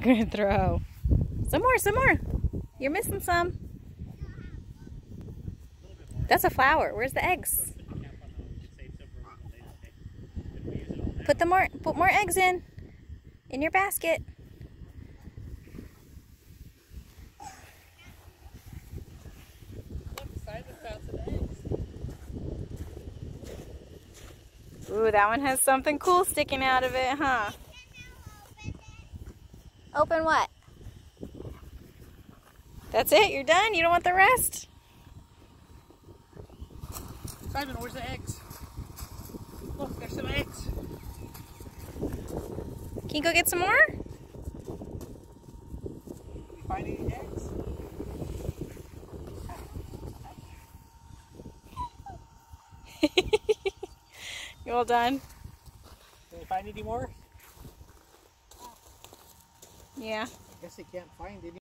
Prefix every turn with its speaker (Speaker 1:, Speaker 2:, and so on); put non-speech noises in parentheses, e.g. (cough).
Speaker 1: (laughs) Good throw. Some more, some more. You're missing some. That's a flower. Where's the eggs? Put the more put more eggs in. In your basket. Ooh, that one has something cool sticking out of it, huh? Open what? That's it? You're done? You don't want the rest?
Speaker 2: Simon, where's the eggs? Look, there's some eggs.
Speaker 1: Can you go get some more?
Speaker 2: You find any eggs? (laughs)
Speaker 1: you all done?
Speaker 2: Did you find any more?
Speaker 1: Yeah.
Speaker 2: I guess they can't find any.